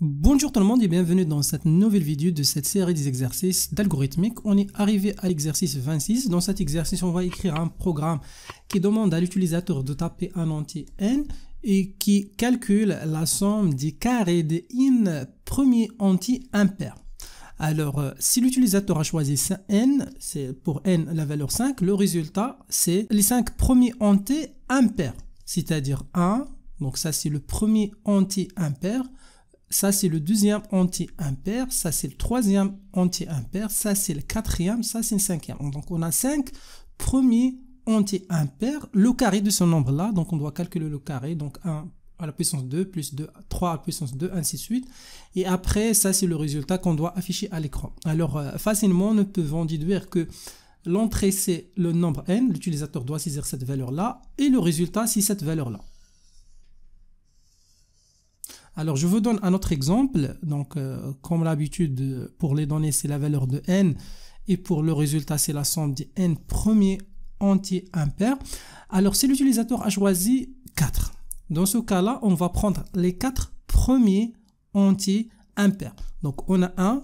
Bonjour tout le monde et bienvenue dans cette nouvelle vidéo de cette série des exercices d'algorithmique. On est arrivé à l'exercice 26. Dans cet exercice, on va écrire un programme qui demande à l'utilisateur de taper un entier n et qui calcule la somme des carrés de n premier entier impair. Alors, euh, si l'utilisateur a choisi n, c'est pour n la valeur 5, le résultat, c'est les 5 premiers entiers impairs, c'est-à-dire 1, donc ça c'est le premier entier impair, ça c'est le deuxième entier impair, ça c'est le troisième entier impair, ça c'est le quatrième, ça c'est le cinquième. Donc on a cinq premiers entiers impairs, le carré de ce nombre-là, donc on doit calculer le carré, donc 1 à la puissance 2, plus 2, 3 à la puissance 2, ainsi de suite. Et après, ça c'est le résultat qu'on doit afficher à l'écran. Alors euh, facilement, nous pouvons déduire que l'entrée c'est le nombre n, l'utilisateur doit saisir cette valeur-là, et le résultat c'est cette valeur-là. Alors, je vous donne un autre exemple. Donc, euh, comme l'habitude, pour les données, c'est la valeur de n. Et pour le résultat, c'est la somme des n premiers entiers impairs. Alors, si l'utilisateur a choisi 4, dans ce cas-là, on va prendre les 4 premiers entiers impairs. Donc, on a 1,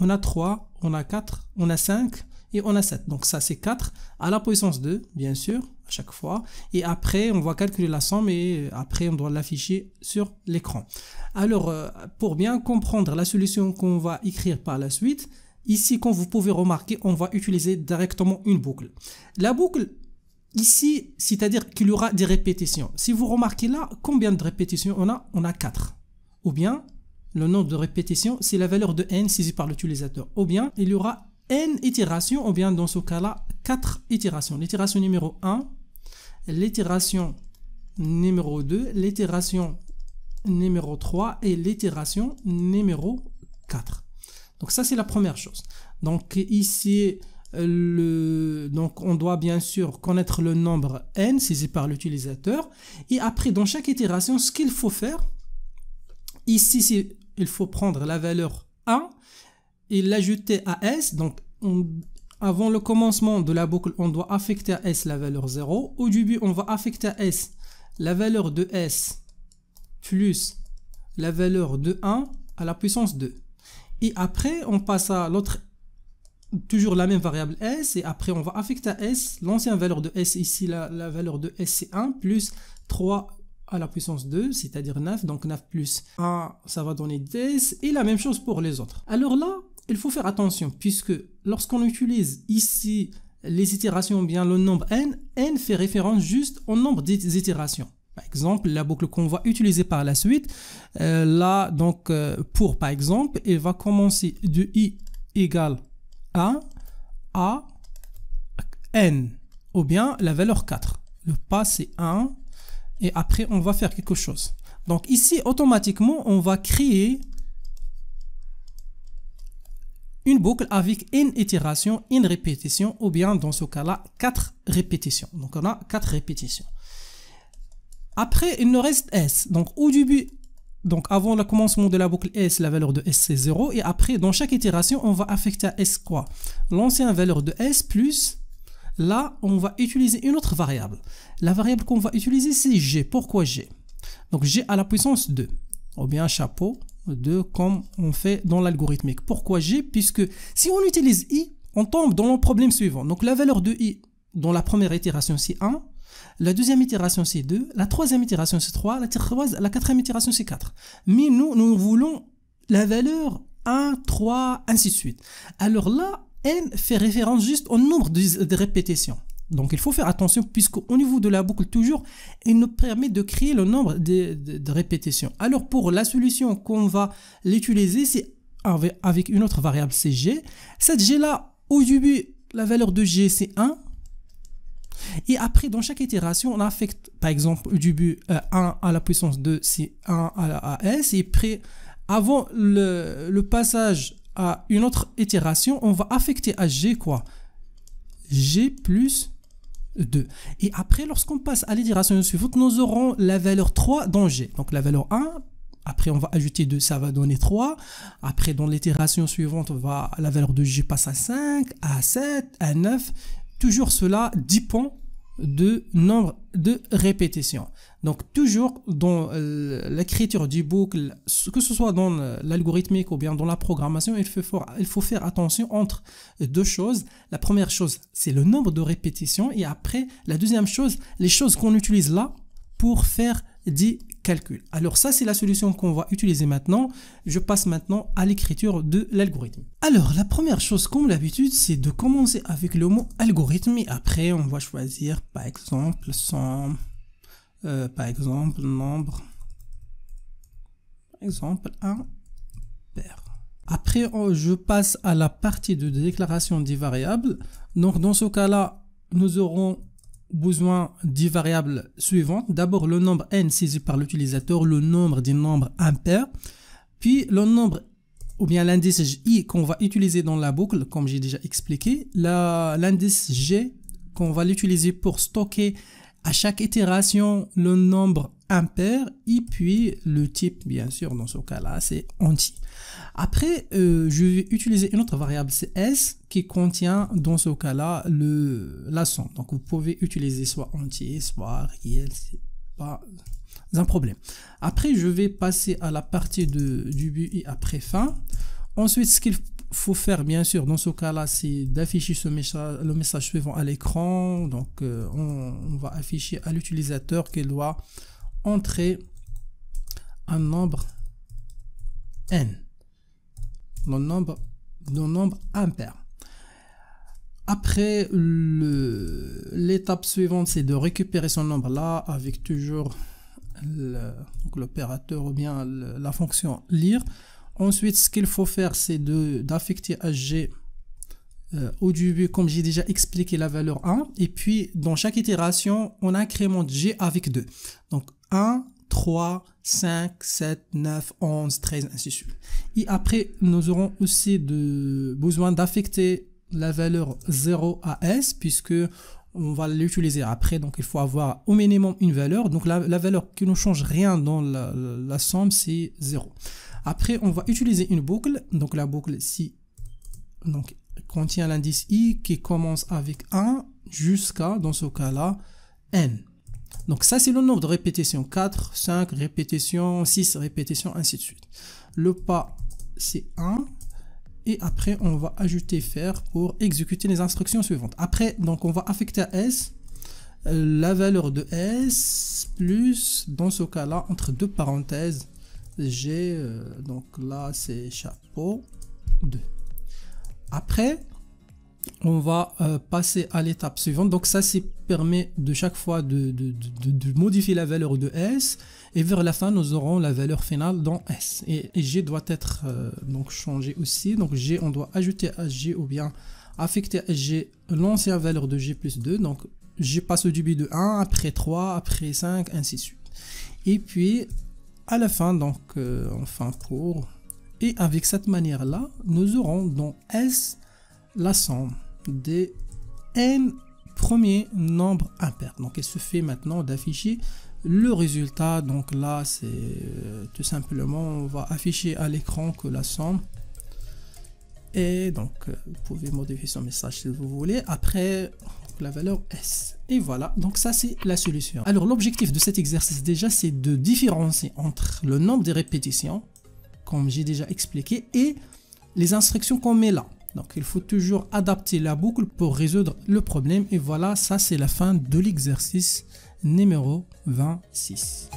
on a 3, on a 4, on a 5 et on a 7. Donc, ça, c'est 4 à la puissance 2, bien sûr à chaque fois. Et après, on va calculer la somme et après, on doit l'afficher sur l'écran. Alors, euh, pour bien comprendre la solution qu'on va écrire par la suite, ici, comme vous pouvez remarquer, on va utiliser directement une boucle. La boucle, ici, c'est-à-dire qu'il y aura des répétitions. Si vous remarquez là, combien de répétitions on a? On a 4. Ou bien, le nombre de répétitions, c'est la valeur de n saisie par l'utilisateur. Ou bien, il y aura n itérations, ou bien dans ce cas-là, 4 itérations. L'itération numéro 1, l'itération numéro 2, l'itération numéro 3 et l'itération numéro 4. Donc ça, c'est la première chose. Donc ici, donc on doit bien sûr connaître le nombre n saisi par l'utilisateur. Et après, dans chaque itération, ce qu'il faut faire, ici, il faut prendre la valeur 1 et l'ajouter à s. Donc on, avant le commencement de la boucle, on doit affecter à S la valeur 0. Au début, on va affecter à S la valeur de S plus la valeur de 1 à la puissance 2. Et après, on passe à l'autre, toujours la même variable S, et après, on va affecter à S l'ancienne valeur de S, ici, la, la valeur de S, c'est 1, plus 3 à la puissance 2, c'est-à-dire 9, donc 9 plus 1, ça va donner 10, et la même chose pour les autres. Alors là, il faut faire attention puisque lorsqu'on utilise ici les itérations bien le nombre n, n fait référence juste au nombre d'itérations. Par exemple, la boucle qu'on va utiliser par la suite, euh, là, donc, euh, pour par exemple, elle va commencer de i égale 1 à n, ou bien la valeur 4. Le pas, c'est 1, et après, on va faire quelque chose. Donc ici, automatiquement, on va créer une boucle avec une itération, une répétition, ou bien dans ce cas-là, quatre répétitions. Donc on a quatre répétitions. Après, il nous reste S. Donc au début, donc avant le commencement de la boucle S, la valeur de S c'est 0. Et après, dans chaque itération, on va affecter à S quoi? L'ancienne valeur de S plus, là, on va utiliser une autre variable. La variable qu'on va utiliser, c'est G. Pourquoi G? Donc G à la puissance 2. Ou bien chapeau de comme on fait dans l'algorithmique. Pourquoi G? Puisque si on utilise I, on tombe dans le problème suivant. Donc la valeur de I dans la première itération c'est 1, la deuxième itération c'est 2, la troisième itération c'est 3, la, la quatrième itération c'est 4. Mais nous, nous voulons la valeur 1, 3, ainsi de suite. Alors là, n fait référence juste au nombre de répétitions. Donc il faut faire attention puisqu'au niveau de la boucle toujours, il nous permet de créer le nombre de, répétitions. Alors pour la solution qu'on va l'utiliser, c'est avec une autre variable, c'est g. Cette g là, au début, la valeur de g c'est 1. Et après, dans chaque itération, on affecte, par exemple, au début, 1 euh, à la puissance 2, c'est 1 à, s. Et après, avant le passage à une autre itération, on va affecter à g quoi? G plus 2. Et après, lorsqu'on passe à l'itération suivante, nous aurons la valeur 3 dans G. Donc la valeur 1, après on va ajouter 2, ça va donner 3. Après, dans l'itération suivante, va, la valeur de G passe à 5, à 7, à 9. Toujours cela dépend de nombre de répétitions. Donc toujours dans euh, l'écriture du boucle, que ce soit dans l'algorithmique ou bien dans la programmation, il faut, il faut faire attention entre deux choses. La première chose, c'est le nombre de répétitions et après, la deuxième chose, les choses qu'on utilise là pour faire des Alors ça, c'est la solution qu'on va utiliser maintenant. Je passe maintenant à l'écriture de l'algorithme. Alors, la première chose, comme d'habitude, c'est de commencer avec le mot algorithme après, on va choisir, par exemple, son, euh, par exemple, nombre, par exemple, un paire. Après, je passe à la partie de déclaration des variables. Donc, dans ce cas-là, nous aurons besoin des variables suivantes. D'abord, le nombre n saisi par l'utilisateur, le nombre des nombres impairs, puis le nombre ou bien l'indice i qu'on va utiliser dans la boucle, comme j'ai déjà expliqué, l'indice g qu'on va l'utiliser pour stocker à chaque itération le nombre impair et puis le type, bien sûr, dans ce cas-là, c'est entier. Après, euh, je vais utiliser une autre variable, c'est s, qui contient dans ce cas-là la somme. Donc vous pouvez utiliser soit entier, soit réel, c'est pas un problème. Après, je vais passer à la partie de, du but et après fin. Ensuite, ce qu'il faut faire, bien sûr, dans ce cas-là, c'est d'afficher le message suivant à l'écran. Donc, euh, on, on, va afficher à l'utilisateur qu'il doit entrer un nombre n le nombre, le nombre impair. Après, l'étape suivante, c'est de récupérer son nombre là avec toujours l'opérateur ou bien la fonction lire. Ensuite, ce qu'il faut faire, c'est d'affecter à G euh, au début, comme j'ai déjà expliqué, la valeur 1. Et puis, dans chaque itération, on incrémente G avec 2. Donc, 1, 3, 5, 7, 9, 11, 13, ainsi de suite. Et après, nous aurons aussi besoin d'affecter la valeur 0 à S, puisque on va l'utiliser après, donc il faut avoir au minimum une valeur. Donc la, valeur qui ne change rien dans la, somme, c'est 0. Après, on va utiliser une boucle. Donc la boucle si donc, contient l'indice i qui commence avec 1 jusqu'à, dans ce cas-là, n. Donc ça, c'est le nombre de répétitions. 4, 5 répétitions, 6 répétitions, ainsi de suite. Le pas, c'est 1. Et après, on va ajouter faire pour exécuter les instructions suivantes. Après, donc on va affecter à S euh, la valeur de S plus, dans ce cas-là, entre deux parenthèses, G, euh, donc là, c'est chapeau 2. Après, on va euh, passer à l'étape suivante. Donc ça, c'est permet de chaque fois de, modifier la valeur de S. Et vers la fin, nous aurons la valeur finale dans S. Et, G doit être euh, donc changé aussi. Donc G, on doit ajouter à G ou bien affecter à G l'ancienne valeur de G plus 2. Donc G passe au début de 1, après 3, après 5, ainsi de suite. Et puis, à la fin, donc euh, en fin cours, et avec cette manière-là, nous aurons dans S la somme des n premiers nombres impairs. Donc il suffit maintenant d'afficher le résultat. Donc là, c'est euh, tout simplement, on va afficher à l'écran que la somme et donc euh, vous pouvez modifier son message si vous voulez. Après, la valeur S. Et voilà, donc ça c'est la solution. Alors l'objectif de cet exercice déjà, c'est de différencier entre le nombre de répétitions, comme j'ai déjà expliqué, et les instructions qu'on met là. Donc il faut toujours adapter la boucle pour résoudre le problème. Et voilà, ça c'est la fin de l'exercice numéro 26.